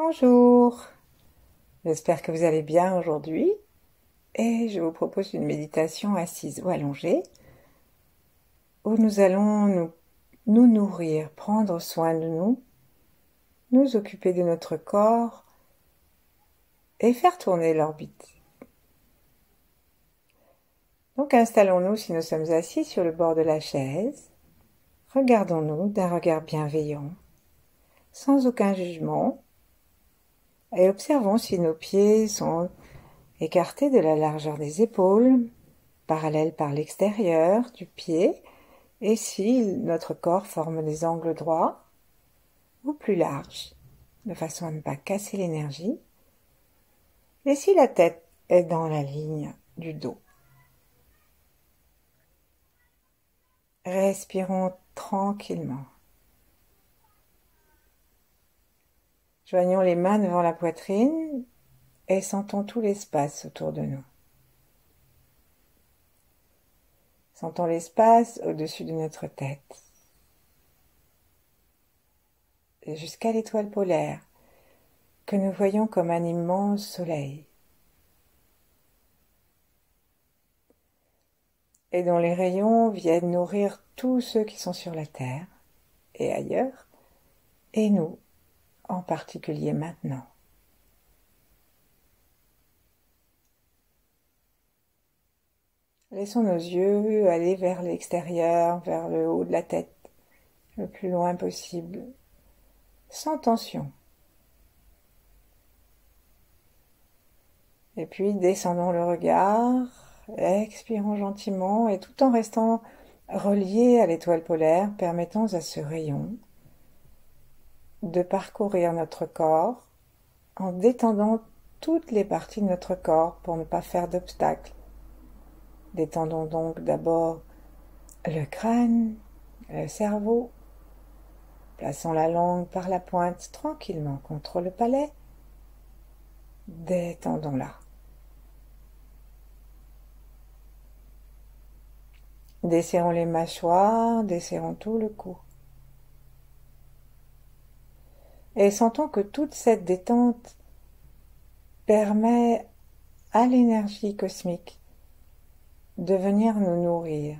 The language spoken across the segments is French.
Bonjour, j'espère que vous allez bien aujourd'hui. Et je vous propose une méditation assise ou allongée où nous allons nous, nourrir, prendre soin de nous, nous occuper de notre corps et faire tourner l'orbite. Donc installons-nous si nous sommes assis sur le bord de la chaise, regardons-nous d'un regard bienveillant, sans aucun jugement et observons si nos pieds sont écartés de la largeur des épaules, parallèles par l'extérieur du pied, et si notre corps forme des angles droits ou plus larges, de façon à ne pas casser l'énergie, et si la tête est dans la ligne du dos. Respirons tranquillement. Joignons les mains devant la poitrine et sentons tout l'espace autour de nous. Sentons l'espace au-dessus de notre tête. Jusqu'à l'étoile polaire que nous voyons comme un immense soleil. Et dont les rayons viennent nourrir tous ceux qui sont sur la Terre et ailleurs, et nous en particulier maintenant. Laissons nos yeux aller vers l'extérieur, vers le haut de la tête, le plus loin possible, sans tension. Et puis descendons le regard, expirons gentiment et tout en restant reliés à l'étoile polaire, permettons à ce rayon de parcourir notre corps en détendant toutes les parties de notre corps pour ne pas faire d'obstacles. Détendons donc d'abord le crâne, le cerveau. Plaçons la langue par la pointe tranquillement contre le palais. Détendons-la. Desserrons les mâchoires, desserrons tout le cou. Et sentons que toute cette détente permet à l'énergie cosmique de venir nous nourrir.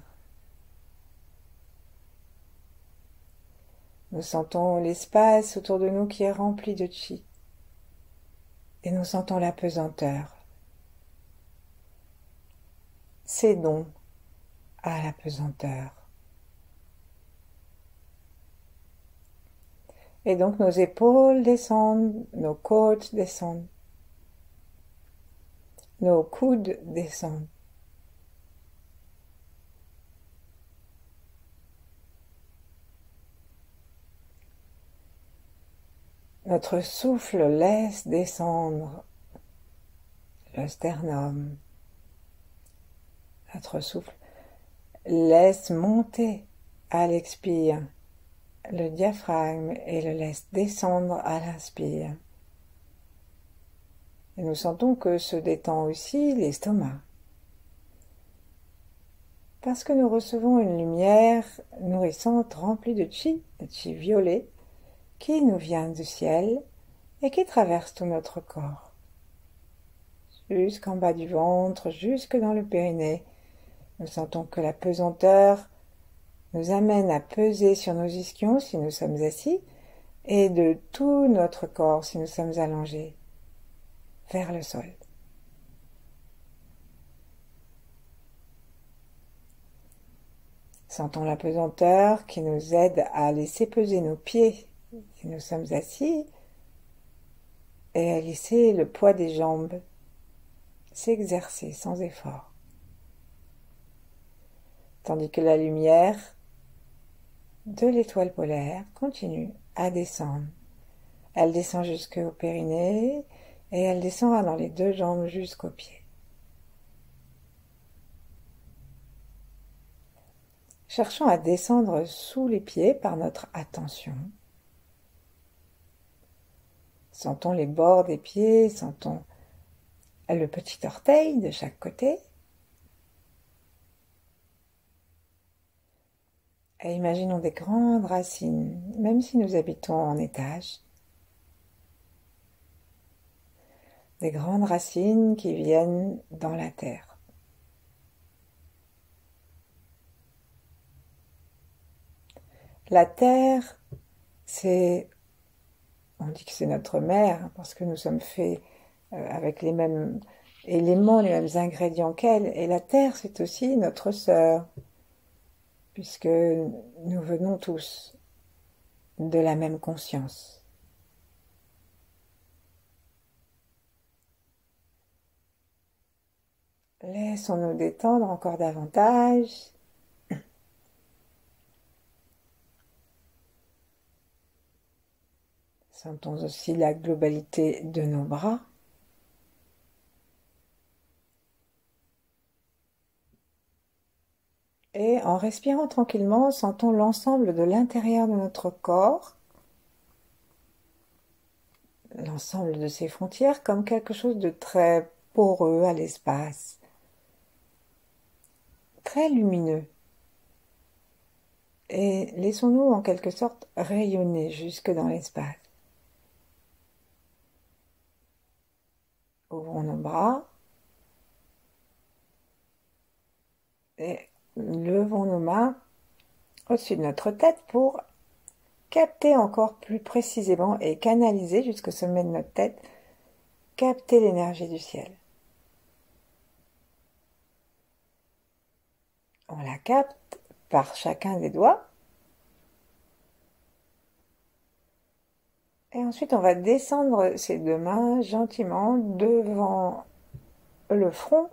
Nous sentons l'espace autour de nous qui est rempli de chi. Et nous sentons la pesanteur. Cédons à la pesanteur. Et donc nos épaules descendent, nos côtes descendent, nos coudes descendent. Notre souffle laisse descendre le sternum. Notre souffle laisse monter à l'expire le diaphragme et le laisse descendre à l'inspire. Et nous sentons que se détend aussi l'estomac. Parce que nous recevons une lumière nourrissante remplie de chi, de chi violet, qui nous vient du ciel et qui traverse tout notre corps. Jusqu'en bas du ventre, jusque dans le périnée, nous sentons que la pesanteur nous amène à peser sur nos ischions si nous sommes assis et de tout notre corps si nous sommes allongés vers le sol. Sentons la pesanteur qui nous aide à laisser peser nos pieds si nous sommes assis et à laisser le poids des jambes s'exercer sans effort. Tandis que la lumière de l'étoile polaire continue à descendre. Elle descend jusqu'au périnée et elle descendra dans les deux jambes jusqu'aux pieds. Cherchons à descendre sous les pieds par notre attention. Sentons les bords des pieds, sentons le petit orteil de chaque côté. Imaginons des grandes racines, même si nous habitons en étage. des grandes racines qui viennent dans la terre. La terre, c'est, on dit que c'est notre mère parce que nous sommes faits euh, avec les mêmes éléments, les mêmes ingrédients qu'elle, et la terre, c'est aussi notre sœur, puisque nous venons tous de la même conscience. Laissons-nous détendre encore davantage. Sentons aussi la globalité de nos bras. Et en respirant tranquillement, sentons l'ensemble de l'intérieur de notre corps, l'ensemble de ses frontières comme quelque chose de très poreux à l'espace très lumineux. Et laissons-nous en quelque sorte rayonner jusque dans l'espace. Ouvrons nos bras et levons nos mains au-dessus de notre tête pour capter encore plus précisément et canaliser jusqu'au sommet de notre tête, capter l'énergie du ciel. on la capte par chacun des doigts. Et ensuite, on va descendre ses deux mains gentiment devant le front.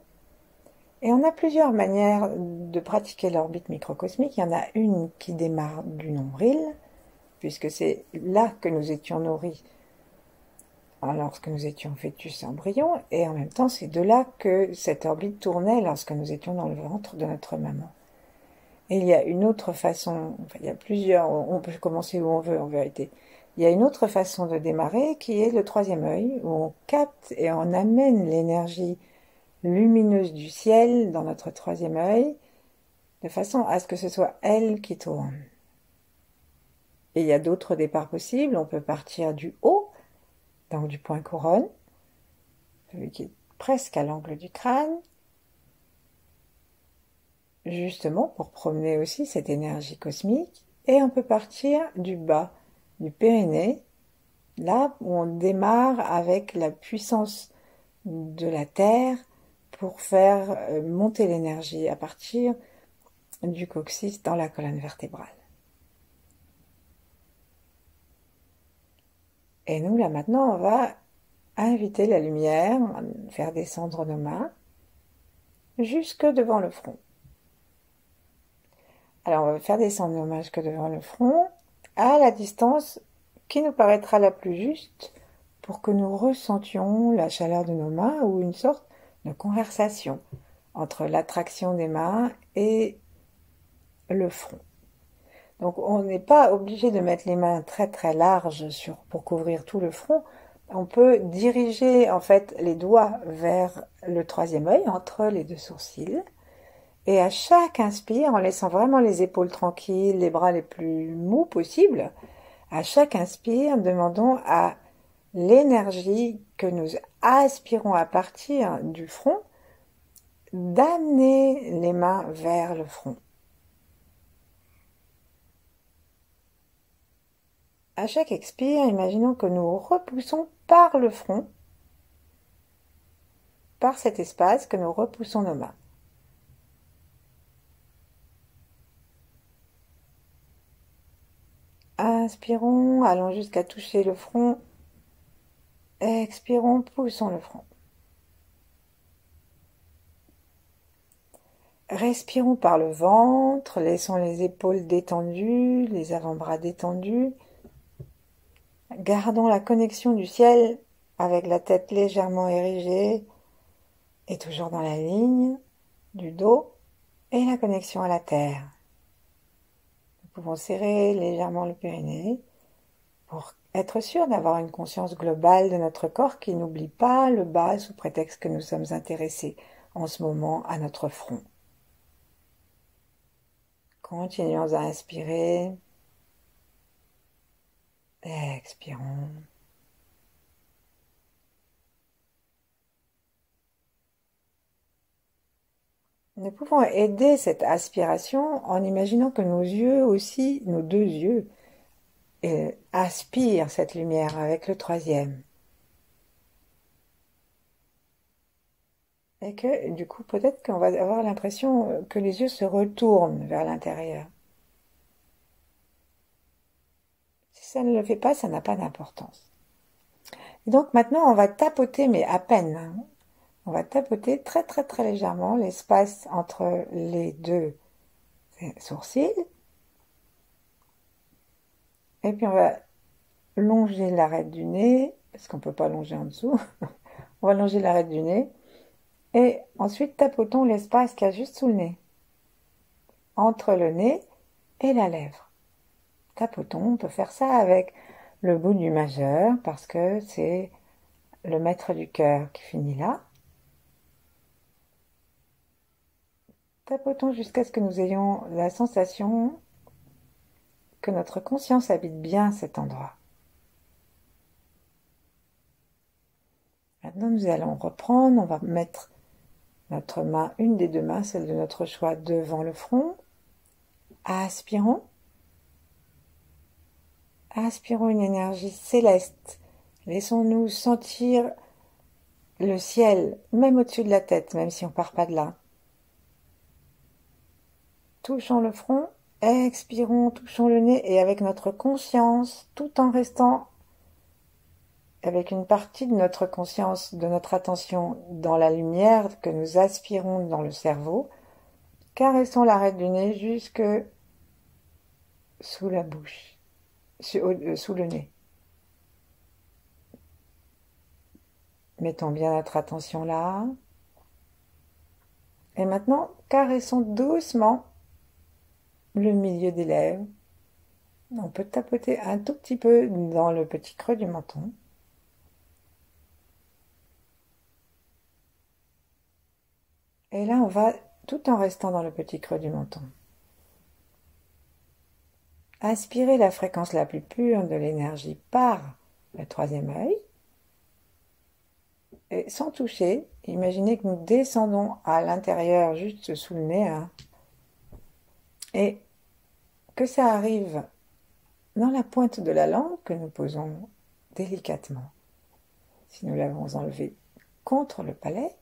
Et on a plusieurs manières de pratiquer l'orbite microcosmique. Il y en a une qui démarre du nombril, puisque c'est là que nous étions nourris lorsque nous étions fœtus embryons, et en même temps c'est de là que cette orbite tournait lorsque nous étions dans le ventre de notre maman. Et il y a une autre façon, enfin, il y a plusieurs, on peut commencer où on veut en vérité. Il y a une autre façon de démarrer qui est le troisième œil, où on capte et on amène l'énergie lumineuse du ciel dans notre troisième œil, de façon à ce que ce soit elle qui tourne. Et il y a d'autres départs possibles, on peut partir du haut, donc du point couronne, celui qui est presque à l'angle du crâne, justement pour promener aussi cette énergie cosmique, et on peut partir du bas, du périnée, là où on démarre avec la puissance de la Terre pour faire euh, monter l'énergie à partir du coccyx dans la colonne vertébrale. Et nous, là maintenant, on va inviter la lumière, faire descendre nos mains jusque devant le front. Alors, on va faire descendre nos mains jusque devant le front à la distance qui nous paraîtra la plus juste pour que nous ressentions la chaleur de nos mains ou une sorte conversation entre l'attraction des mains et le front. Donc on n'est pas obligé de mettre les mains très très larges sur, pour couvrir tout le front. On peut diriger en fait les doigts vers le troisième œil entre les deux sourcils. Et à chaque inspire, en laissant vraiment les épaules tranquilles, les bras les plus mous possibles, à chaque inspire, demandons à l'énergie que nous aspirons à partir du front d'amener les mains vers le front. À chaque expire, imaginons que nous repoussons par le front, par cet espace que nous repoussons nos mains. Inspirons, allons jusqu'à toucher le front. Expirons, poussons le front. Respirons par le ventre, laissons les épaules détendues, les avant-bras détendus. Gardons la connexion du ciel avec la tête légèrement érigée et toujours dans la ligne du dos et la connexion à la terre. Nous pouvons serrer légèrement le périnée pour être sûr d'avoir une conscience globale de notre corps qui n'oublie pas le bas sous prétexte que nous sommes intéressés en ce moment à notre front. Continuons à inspirer. Expirons. Nous pouvons aider cette aspiration en imaginant que nos yeux aussi, nos deux yeux, euh, aspirent cette lumière avec le troisième. Et que du coup, peut-être qu'on va avoir l'impression que les yeux se retournent vers l'intérieur. Si ça ne le fait pas, ça n'a pas d'importance. Et donc maintenant, on va tapoter, mais à peine. Hein. On va tapoter très très très légèrement l'espace entre les deux sourcils. Et puis on va longer l'arête du nez, parce qu'on ne peut pas longer en dessous. on va longer l'arête du nez. Et ensuite, tapotons l'espace qu'il y a juste sous le nez, entre le nez et la lèvre. Tapotons, on peut faire ça avec le bout du majeur, parce que c'est le maître du cœur qui finit là. Tapotons jusqu'à ce que nous ayons la sensation notre conscience habite bien cet endroit. Maintenant, nous allons reprendre, on va mettre notre main, une des deux mains, celle de notre choix, devant le front. Aspirons. Aspirons une énergie céleste. Laissons-nous sentir le ciel, même au-dessus de la tête, même si on part pas de là. Touchons le front, expirons, touchons le nez et avec notre conscience, tout en restant avec une partie de notre conscience, de notre attention dans la lumière que nous aspirons dans le cerveau, caressons l'arête du nez jusque sous la bouche, euh, sous le nez. Mettons bien notre attention là. Et maintenant, caressons doucement le milieu des lèvres. On peut tapoter un tout petit peu dans le petit creux du menton. Et là, on va, tout en restant dans le petit creux du menton, aspirer la fréquence la plus pure de l'énergie par le troisième œil. Et sans toucher, imaginez que nous descendons à l'intérieur, juste sous le nez, hein, et que ça arrive dans la pointe de la langue que nous posons délicatement. Si nous l'avons enlevé contre le palais,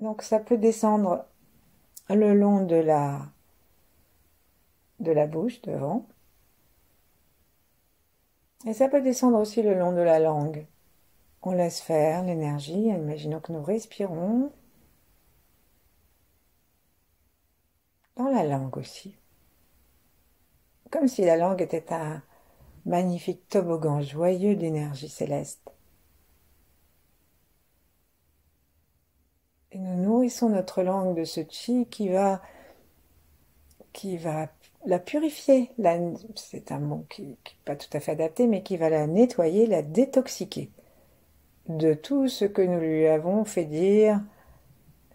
Donc ça peut descendre le long de la, de la bouche devant. Et ça peut descendre aussi le long de la langue. On laisse faire l'énergie. Imaginons que nous respirons. La langue aussi. Comme si la langue était un magnifique toboggan joyeux d'énergie céleste. Et nous nourrissons notre langue de ce chi qui va, qui va la purifier. C'est un mot qui n'est pas tout à fait adapté, mais qui va la nettoyer, la détoxiquer de tout ce que nous lui avons fait dire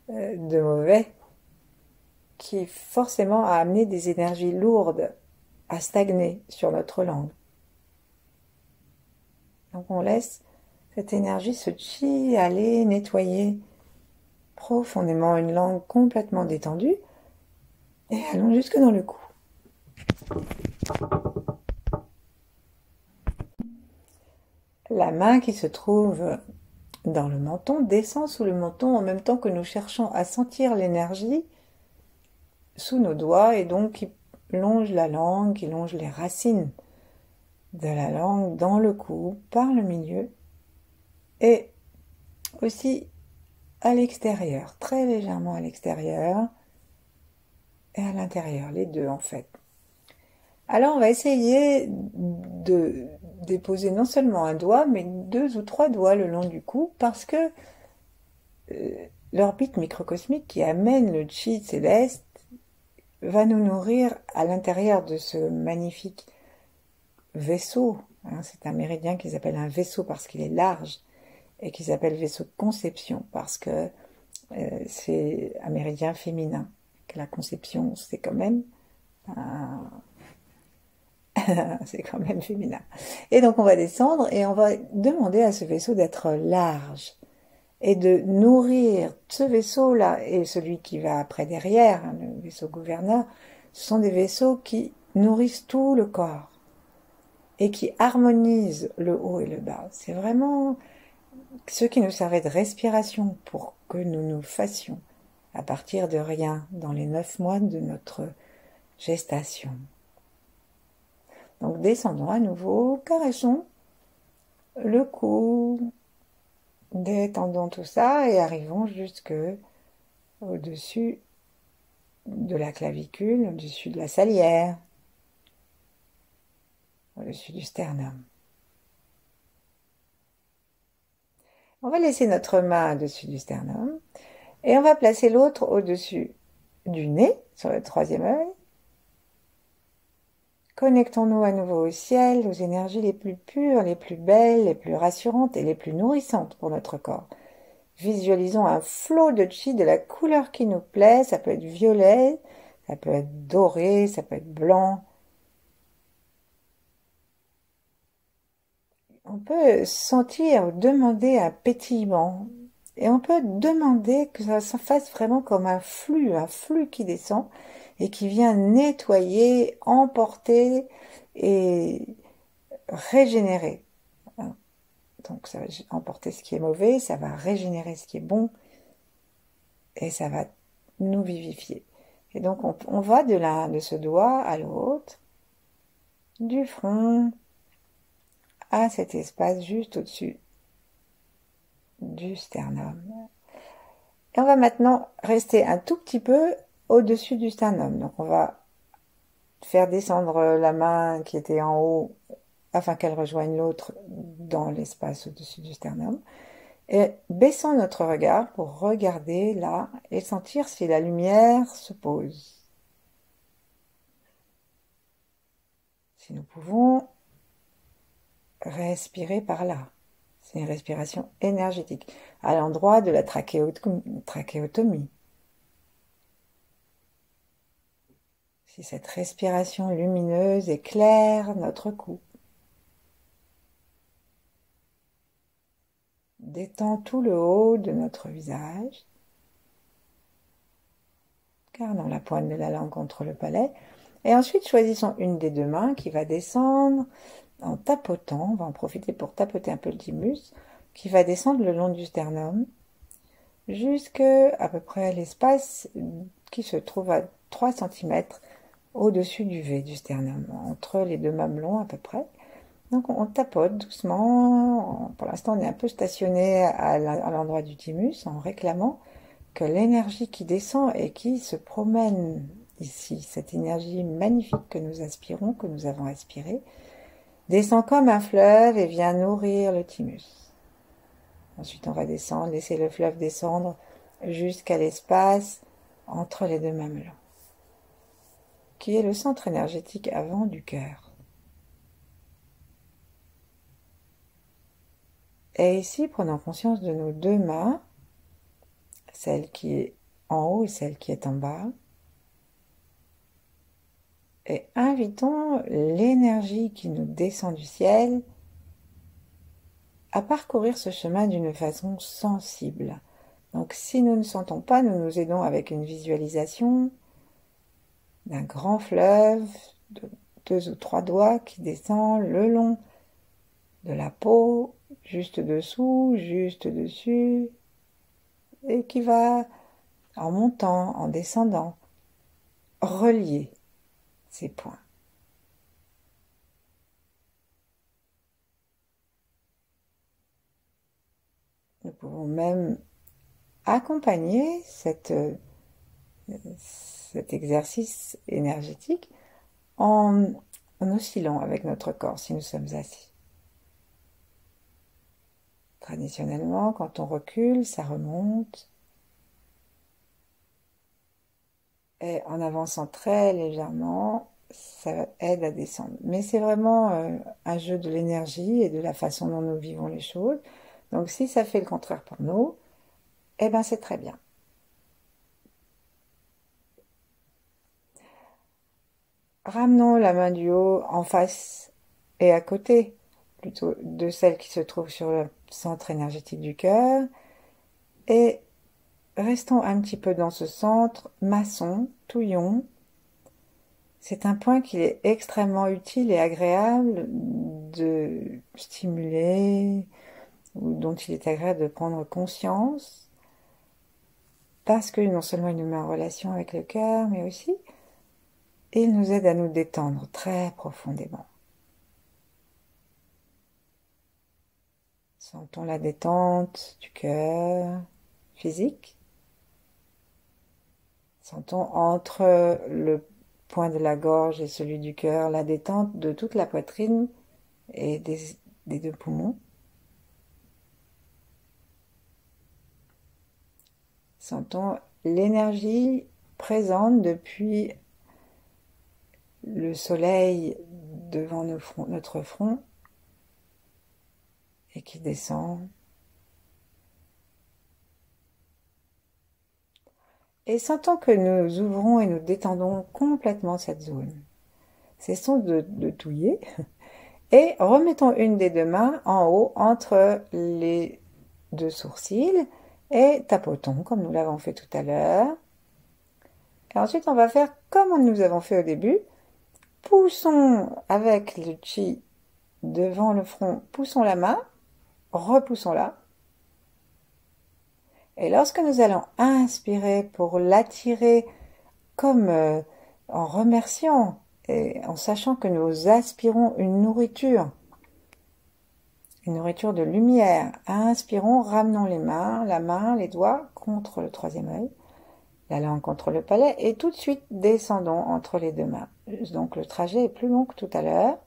euh, de mauvais, qui forcément a amené des énergies lourdes à stagner sur notre langue. Donc on laisse cette énergie, ce chi, aller nettoyer profondément une langue complètement détendue et allons jusque dans le cou. La main qui se trouve dans le menton descend sous le menton en même temps que nous cherchons à sentir l'énergie sous nos doigts et donc qui longe la langue, qui longe les racines de la langue dans le cou, par le milieu et aussi à l'extérieur, très légèrement à l'extérieur et à l'intérieur, les deux en fait. Alors on va essayer de déposer non seulement un doigt, mais deux ou trois doigts le long du cou parce que euh, l'orbite microcosmique qui amène le chi céleste va nous nourrir à l'intérieur de ce magnifique vaisseau. Hein, c'est un méridien qu'ils appellent un vaisseau parce qu'il est large et qui s'appelle vaisseau conception parce que euh, c'est un méridien féminin. La conception, c'est quand même c'est quand même féminin. Et donc on va descendre et on va demander à ce vaisseau d'être large et de nourrir ce vaisseau-là et celui qui va après derrière, hein, le vaisseau gouverneur, ce sont des vaisseaux qui nourrissent tout le corps et qui harmonisent le haut et le bas. C'est vraiment ce qui nous servait de respiration pour que nous nous fassions à partir de rien dans les neuf mois de notre gestation. Donc descendons à nouveau, caressons le cou, détendons tout ça et arrivons jusque au-dessus de la clavicule, au-dessus de la salière, au-dessus du sternum. On va laisser notre main au-dessus du sternum et on va placer l'autre au-dessus du nez, sur le troisième œil. Connectons-nous à nouveau au ciel, aux énergies les plus pures, les plus belles, les plus rassurantes et les plus nourrissantes pour notre corps. Visualisons un flot de chi de la couleur qui nous plaît, ça peut être violet, ça peut être doré, ça peut être blanc, on peut sentir ou demander un pétillement. Et on peut demander que ça se fasse vraiment comme un flux, un flux qui descend et qui vient nettoyer, emporter et régénérer. Donc ça va emporter ce qui est mauvais, ça va régénérer ce qui est bon et ça va nous vivifier. Et donc on, va de, la, de ce doigt à l'autre, du front à cet espace juste au-dessus du sternum. Et on va maintenant rester un tout petit peu au-dessus du sternum. Donc on va faire descendre la main qui était en haut afin qu'elle rejoigne l'autre dans l'espace au-dessus du sternum. Et baissons notre regard pour regarder là et sentir si la lumière se pose. Si nous pouvons respirer par là. C'est une respiration énergétique, à l'endroit de la trachéotomie. Si cette respiration lumineuse éclaire notre cou, détend tout le haut de notre visage, gardons la pointe de la langue contre le palais, et ensuite choisissons une des deux mains qui va descendre en tapotant, on va en profiter pour tapoter un peu le thymus, qui va descendre le long du sternum, jusque à peu près l'espace qui se trouve à 3 cm au-dessus du V du sternum, entre les deux mamelons à peu près. Donc on tapote doucement, pour l'instant on est un peu stationné à l'endroit du thymus en réclamant que l'énergie qui descend et qui se promène ici, cette énergie magnifique que nous aspirons, que nous avons aspirée, descend comme un fleuve et vient nourrir le thymus. Ensuite, on va descendre, laisser le fleuve descendre jusqu'à l'espace entre les deux mamelons, qui est le centre énergétique avant du cœur. Et ici, prenons conscience de nos deux mains, celle qui est en haut et celle qui est en bas, et invitons l'énergie qui nous descend du ciel à parcourir ce chemin d'une façon sensible. Donc si nous ne sentons pas, nous nous aidons avec une visualisation d'un grand fleuve de deux ou trois doigts qui descend le long de la peau, juste dessous, juste dessus, et qui va en montant, en descendant, relier ces points. Nous pouvons même accompagner cette, cet exercice énergétique en, oscillant avec notre corps si nous sommes assis. Traditionnellement, quand on recule, ça remonte. Et en avançant très légèrement, ça aide à descendre. Mais c'est vraiment euh, un jeu de l'énergie et de la façon dont nous vivons les choses. Donc si ça fait le contraire pour nous, eh ben c'est très bien. Ramenons la main du haut en face et à côté, plutôt de celle qui se trouve sur le centre énergétique du cœur. Et restons un petit peu dans ce centre, maçon, touillon. C'est un point qui est extrêmement utile et agréable de stimuler, ou dont il est agréable de prendre conscience, parce que non seulement il nous met en relation avec le cœur, mais aussi il nous aide à nous détendre très profondément. Sentons la détente du cœur physique. Sentons entre le point de la gorge et celui du cœur la détente de toute la poitrine et des, deux poumons. Sentons l'énergie présente depuis le soleil devant notre front et qui descend. Et sentons que nous ouvrons et nous détendons complètement cette zone. Cessons de, de touiller et remettons une des deux mains en haut entre les deux sourcils et tapotons comme nous l'avons fait tout à l'heure. Et ensuite, on va faire comme nous avons fait au début. Poussons avec le chi devant le front, poussons la main, repoussons-la. Et lorsque nous allons inspirer pour l'attirer comme euh, en remerciant et en sachant que nous aspirons une nourriture, une nourriture de lumière. Inspirons, ramenons les mains, la main, les doigts contre le troisième œil, la langue contre le palais et tout de suite descendons entre les deux mains. Donc le trajet est plus long que tout à l'heure.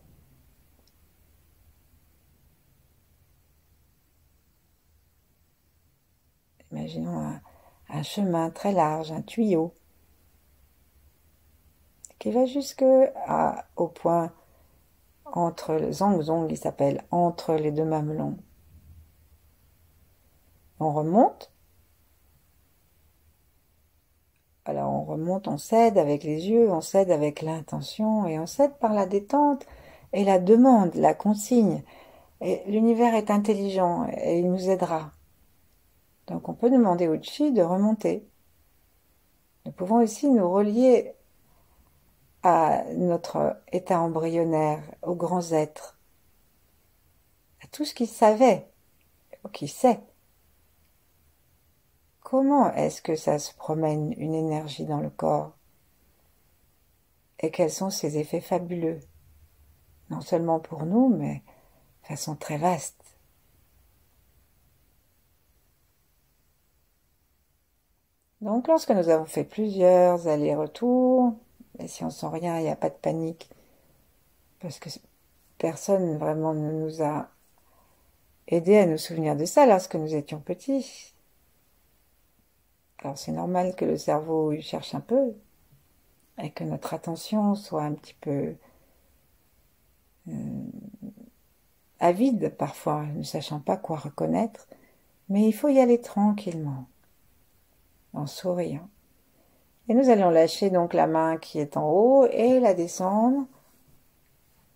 Imaginons un, chemin très large, un tuyau, qui va jusque au point entre le zong zong, il s'appelle entre les deux mamelons. On remonte. Alors on remonte, on cède avec les yeux, on cède avec l'intention et on cède par la détente et la demande, la consigne. Et l'univers est intelligent et il nous aidera. Donc on peut demander au chi de remonter. Nous pouvons aussi nous relier à notre état embryonnaire, aux grands êtres, à tout ce qu'il savait, ou qui sait. Comment est-ce que ça se promène une énergie dans le corps? Et quels sont ses effets fabuleux? Non seulement pour nous, mais de façon très vaste. Donc lorsque nous avons fait plusieurs allers-retours, et si on sent rien, il n'y a pas de panique. Parce que personne vraiment ne nous a aidé à nous souvenir de ça lorsque nous étions petits. Alors c'est normal que le cerveau y cherche un peu et que notre attention soit un petit peu euh, avide parfois, ne sachant pas quoi reconnaître, mais il faut y aller tranquillement, en souriant. Et nous allons lâcher donc la main qui est en haut et la descendre.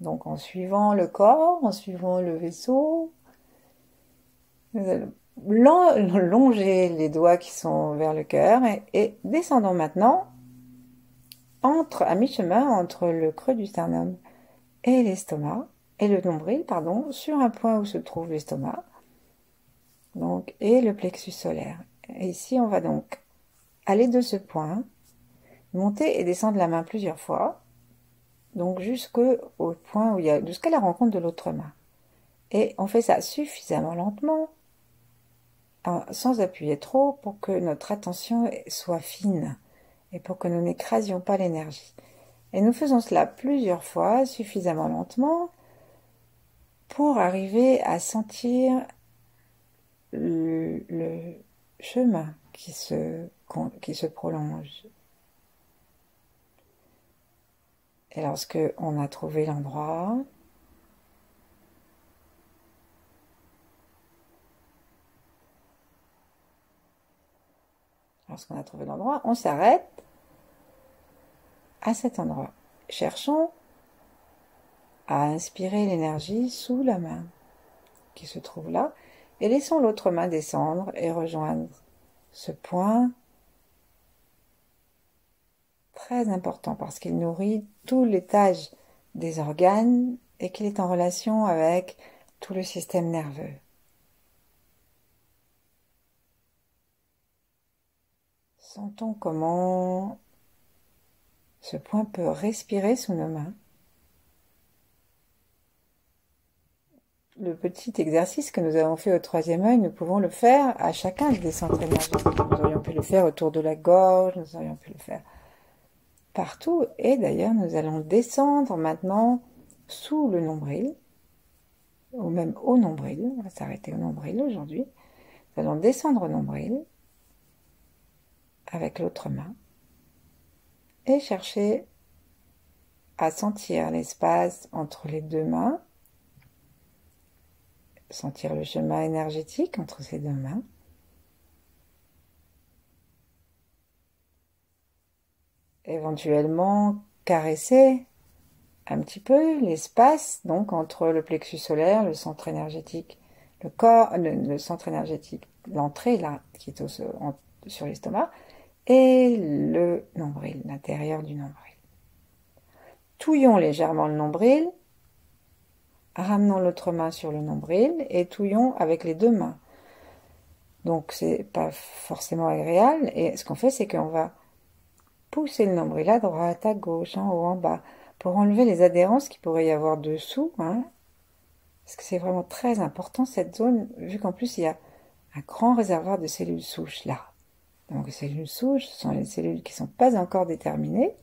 Donc en suivant le corps, en suivant le vaisseau. Longer les doigts qui sont vers le cœur et, descendons maintenant entre, à mi-chemin entre le creux du sternum et l'estomac, et le nombril, pardon, sur un point où se trouve l'estomac. Donc, et le plexus solaire. Et ici, on va donc aller de ce point monter et descendre la main plusieurs fois, donc jusqu'au point où il y a, jusqu'à la rencontre de l'autre main. Et on fait ça suffisamment lentement, sans appuyer trop, pour que notre attention soit fine et pour que nous n'écrasions pas l'énergie. Et nous faisons cela plusieurs fois, suffisamment lentement, pour arriver à sentir le, chemin qui se, qui se prolonge Et lorsque on a trouvé l'endroit, lorsqu'on a trouvé l'endroit, on s'arrête à cet endroit. cherchons à inspirer l'énergie sous la main qui se trouve là et laissons l'autre main descendre et rejoindre ce point très important parce qu'il nourrit tout l'étage des organes et qu'il est en relation avec tout le système nerveux. Sentons comment ce point peut respirer sous nos mains. Le petit exercice que nous avons fait au troisième œil, nous pouvons le faire à chacun des centres énergétiques. Nous aurions pu le faire autour de la gorge, nous aurions pu le faire partout. Et d'ailleurs, nous allons descendre maintenant sous le nombril, ou même au nombril. On va s'arrêter au nombril aujourd'hui. Nous allons descendre au nombril avec l'autre main et chercher à sentir l'espace entre les deux mains, sentir le chemin énergétique entre ces deux mains. Éventuellement caresser un petit peu l'espace donc entre le plexus solaire, le centre énergétique, le corps, le, centre énergétique, l'entrée là qui est sur l'estomac, et le nombril, l'intérieur du nombril. Touillons légèrement le nombril, ramenons l'autre main sur le nombril et touillons avec les deux mains. Donc c'est pas forcément agréable et ce qu'on fait c'est qu'on va pousser le nombril à droite, à gauche, en haut, en bas pour enlever les adhérences qu'il pourrait y avoir dessous. Hein, parce que c'est vraiment très important cette zone vu qu'en plus il y a un grand réservoir de cellules souches là. Donc les cellules souches ce sont les cellules qui ne sont pas encore déterminées.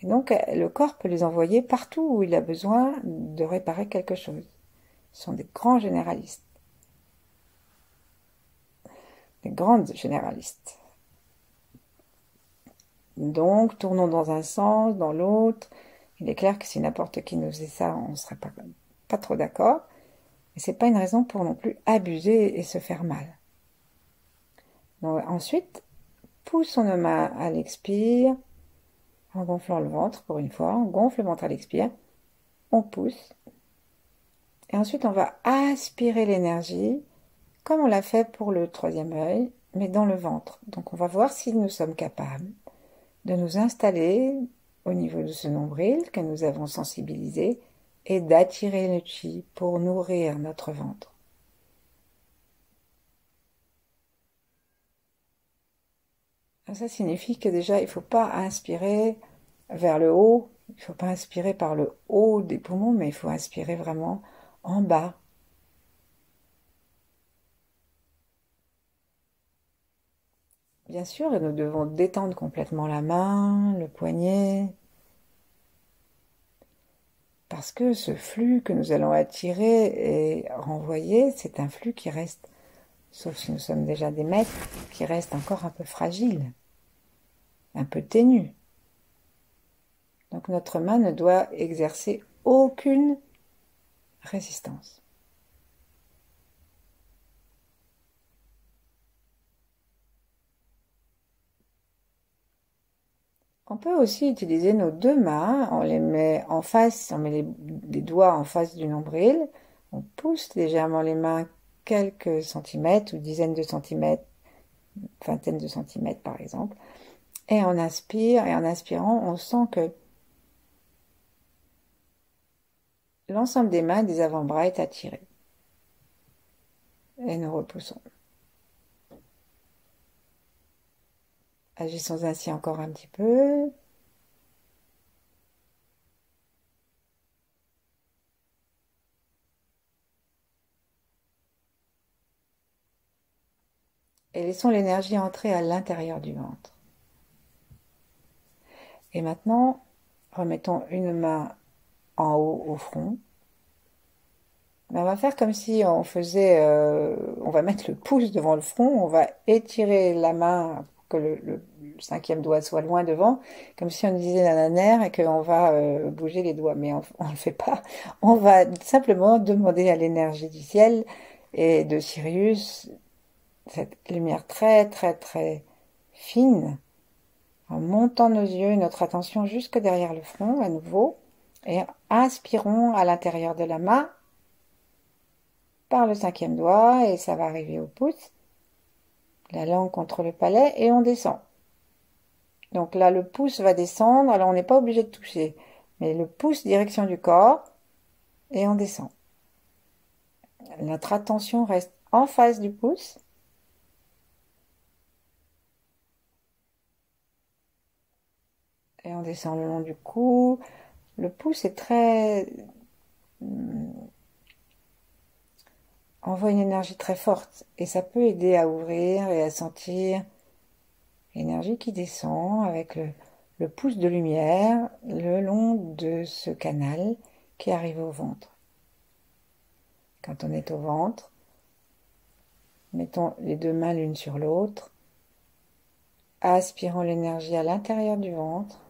Et donc le corps peut les envoyer partout où il a besoin de réparer quelque chose. Ce sont des grands généralistes. Des grandes généralistes. Donc tournons dans un sens, dans l'autre. Il est clair que si n'importe qui nous faisait ça, on ne serait pas, pas trop d'accord. Mais c'est pas une raison pour non plus abuser et se faire mal ensuite, poussons nos mains à l'expire, en gonflant le ventre pour une fois. On gonfle le ventre à l'expire. On pousse. Et ensuite, on va aspirer l'énergie, comme on l'a fait pour le troisième œil, mais dans le ventre. Donc, on va voir si nous sommes capables de nous installer au niveau de ce nombril que nous avons sensibilisé et d'attirer le chi pour nourrir notre ventre. Ça signifie que déjà, il ne faut pas inspirer vers le haut, il ne faut pas inspirer par le haut des poumons, mais il faut inspirer vraiment en bas. Bien sûr, nous devons détendre complètement la main, le poignet, parce que ce flux que nous allons attirer et renvoyer, c'est un flux qui reste sauf si nous sommes déjà des maîtres, qui restent encore un peu fragiles, un peu ténus. Donc notre main ne doit exercer aucune résistance. On peut aussi utiliser nos deux mains, on les met en face, on met les, les doigts en face du nombril, on pousse légèrement les mains quelques centimètres ou dizaines de centimètres, vingtaine de centimètres par exemple. Et on inspire, et en inspirant, on sent que l'ensemble des mains des avant-bras est attiré. Et nous repoussons. Agissons ainsi encore un petit peu. Et laissons l'énergie entrer à l'intérieur du ventre. Et maintenant, remettons une main en haut au front. on va faire comme si on faisait, euh, on va mettre le pouce devant le front, on va étirer la main que le, cinquième doigt soit loin devant, comme si on disait la nanère et qu'on va euh, bouger les doigts. Mais on ne le fait pas. On va simplement demander à l'énergie du ciel et de Sirius cette lumière très très très fine en montant nos yeux et notre attention jusque derrière le front à nouveau. Et inspirons à l'intérieur de la main par le cinquième doigt et ça va arriver au pouce. La langue contre le palais et on descend. Donc là, le pouce va descendre. Alors on n'est pas obligé de toucher. Mais le pouce direction du corps et on descend. Notre attention reste en face du pouce. Et on descend le long du cou. Le pouce est très... Hmm, envoie une énergie très forte et ça peut aider à ouvrir et à sentir l'énergie qui descend avec le, le pouce de lumière le long de ce canal qui arrive au ventre. Quand on est au ventre, mettons les deux mains l'une sur l'autre, aspirons l'énergie à l'intérieur du ventre.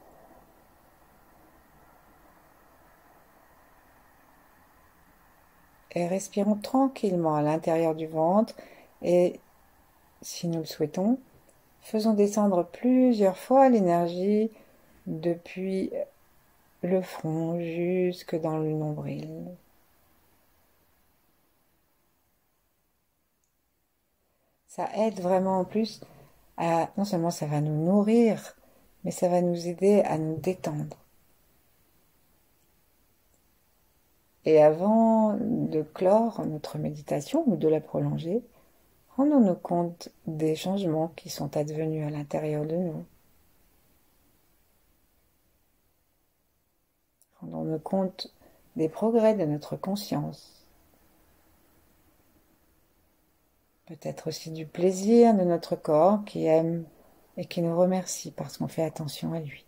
Et respirons tranquillement à l'intérieur du ventre et, si nous le souhaitons, Faisons descendre plusieurs fois l'énergie depuis le front jusque dans le nombril. Ça aide vraiment en plus à, non seulement ça va nous nourrir, mais ça va nous aider à nous détendre. Et avant de clore notre méditation ou de la prolonger, Rendons-nous compte des changements qui sont advenus à l'intérieur de nous. Rendons-nous compte des progrès de notre conscience. Peut-être aussi du plaisir de notre corps qui aime et qui nous remercie parce qu'on fait attention à lui.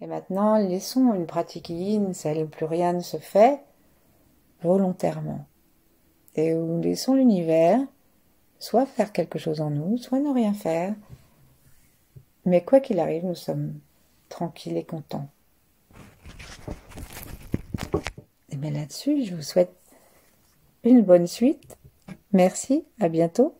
Et maintenant, laissons une pratique yin, celle où plus rien ne se fait, volontairement. Et où laissons l'univers soit faire quelque chose en nous, soit ne rien faire. Mais quoi qu'il arrive, nous sommes tranquilles et contents. Et bien là-dessus, je vous souhaite une bonne suite. Merci, à bientôt.